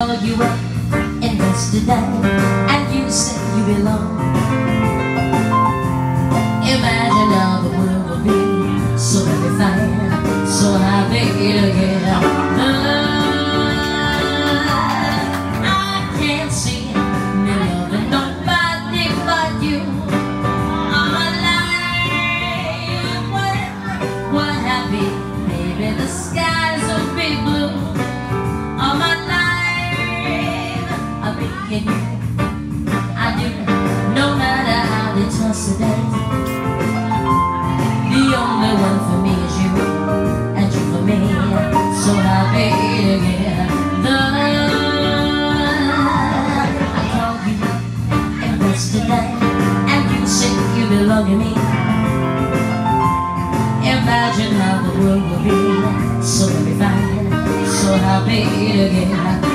called you up yesterday and you said you belong. Imagine how the world would be so very fine, so happy again. Ah, I can't see me loving nobody but you. Happy, baby, the skies Imagine how the world will be so very fine, so happy together.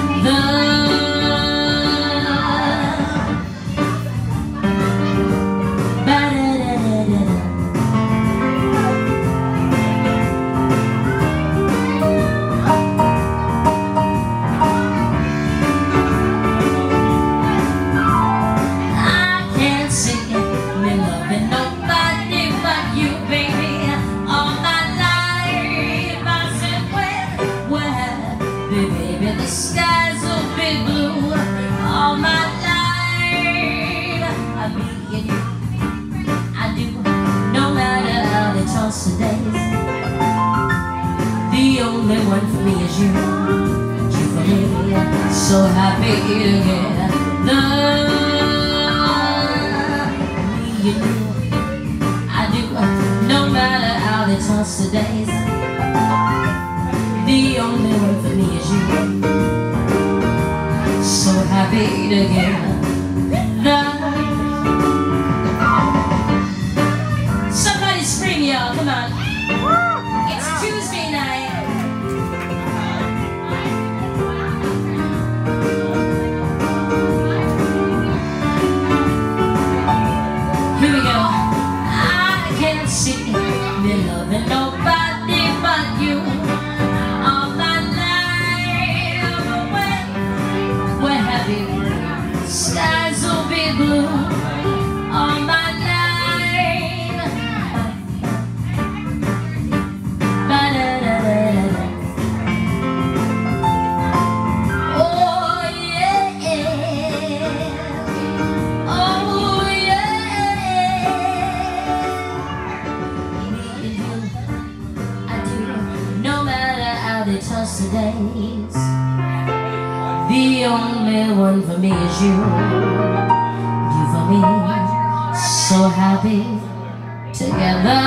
Days. The only one for me is you, you for me. So happy. Me and you, I do, uh, no matter how they toss the days. The only one for me is you. So happy together. Tuesday night. Here we go. I can't see loving nobody but you. All my life, happy, skies will be blue. Matter how they toss the days, the only one for me is you. You for me, so happy together.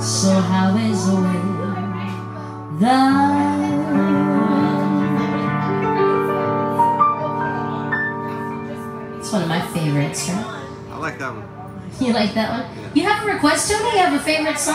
So how is the weather? It's one of my favorites, right? I like that one. You like that one? You have a request, Tony? You have a favorite song?